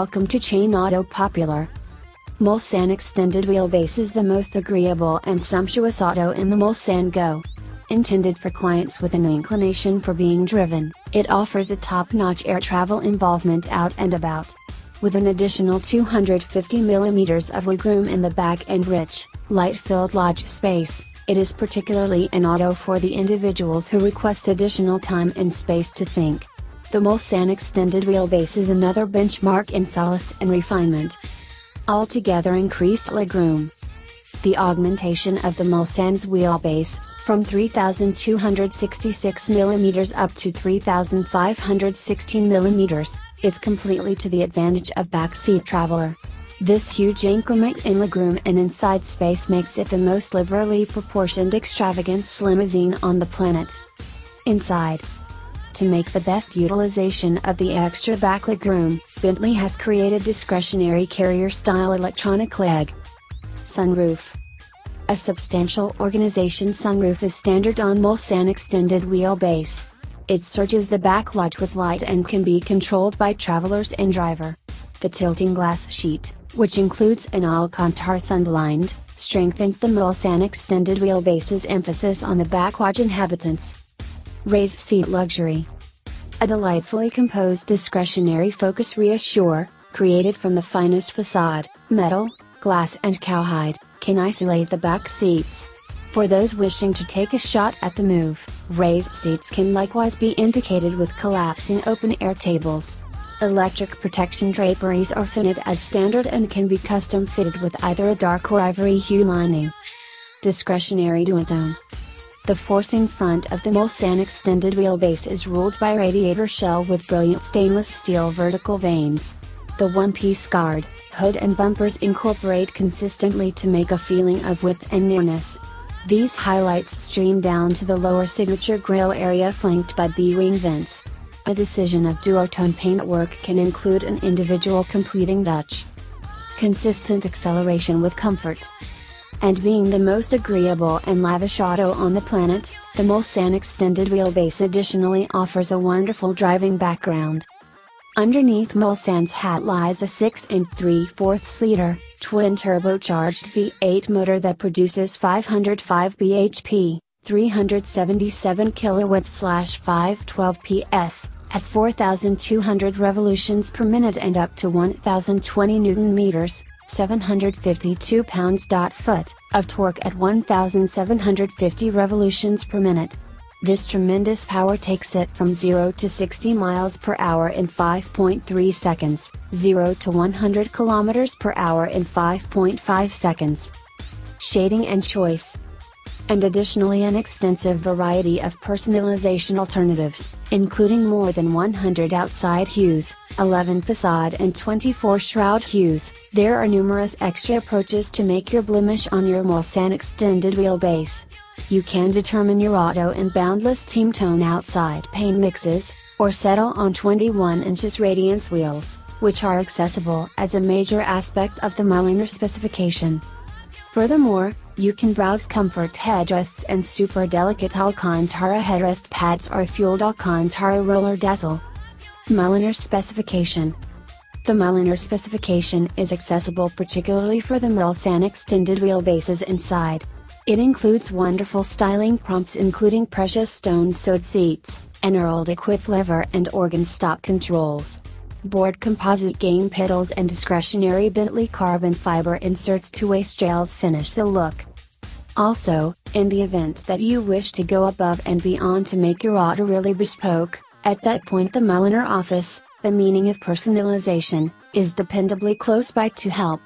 Welcome to Chain Auto Popular. Mulsanne Extended Wheelbase is the most agreeable and sumptuous auto in the Mulsanne Go. Intended for clients with an inclination for being driven, it offers a top-notch air travel involvement out and about. With an additional 250mm of legroom in the back and rich, light-filled lodge space, it is particularly an auto for the individuals who request additional time and space to think. The Mulsanne extended wheelbase is another benchmark in solace and refinement altogether increased legroom. The augmentation of the Mulsanne's wheelbase, from 3,266 mm up to 3,516 mm, is completely to the advantage of backseat traveler. This huge increment in legroom and inside space makes it the most liberally proportioned extravagance limousine on the planet. Inside, to make the best utilization of the extra back legroom, Bentley has created discretionary carrier-style electronic leg sunroof. A substantial organization sunroof is standard on Mulsanne extended wheelbase. It surges the back lodge with light and can be controlled by travelers and driver. The tilting glass sheet, which includes an Alcantara sunblind, strengthens the Mulsanne extended wheelbase's emphasis on the back lodge inhabitants. Raise seat luxury. A delightfully composed discretionary focus reassure, created from the finest facade, metal, glass and cowhide, can isolate the back seats. For those wishing to take a shot at the move, raised seats can likewise be indicated with collapsing open air tables. Electric protection draperies are fitted as standard and can be custom fitted with either a dark or ivory hue lining. Discretionary duotone. The forcing front of the Mulsanne extended wheelbase is ruled by radiator shell with brilliant stainless steel vertical vanes. The one-piece guard, hood and bumpers incorporate consistently to make a feeling of width and nearness. These highlights stream down to the lower signature grille area flanked by B-wing vents. A decision of duotone paintwork can include an individual completing Dutch. Consistent acceleration with comfort and being the most agreeable and lavish auto on the planet, the Mulsanne extended wheelbase additionally offers a wonderful driving background. Underneath Mulsanne's hat lies a 6 and 3 4 liter, twin turbocharged V8 motor that produces 505 bhp, 377 kilowatts 512 ps, at 4,200 revolutions per minute and up to 1,020 newton meters, 752 pounds. Foot of torque at 1750 revolutions per minute. This tremendous power takes it from 0 to 60 miles per hour in 5.3 seconds, 0 to 100 kilometers per hour in 5.5 seconds. Shading and choice and additionally an extensive variety of personalization alternatives, including more than 100 outside hues, 11 facade and 24 shroud hues. There are numerous extra approaches to make your blemish on your Mulsanne extended wheelbase. You can determine your auto and boundless team tone outside paint mixes, or settle on 21 inches radiance wheels, which are accessible as a major aspect of the Mulliner specification. Furthermore, you can browse comfort headrests and super delicate Alcantara headrest pads or fueled Alcantara roller dazzle. Mulliner specification The Mulliner specification is accessible particularly for the Mulsanne extended wheelbases inside. It includes wonderful styling prompts including precious stone sewed seats, an Earled equipped lever and organ stop controls. Board composite game pedals and discretionary Bentley carbon fiber inserts to waist rails finish the look. Also, in the event that you wish to go above and beyond to make your auto really bespoke, at that point the Mulliner office, the meaning of personalization, is dependably close by to help.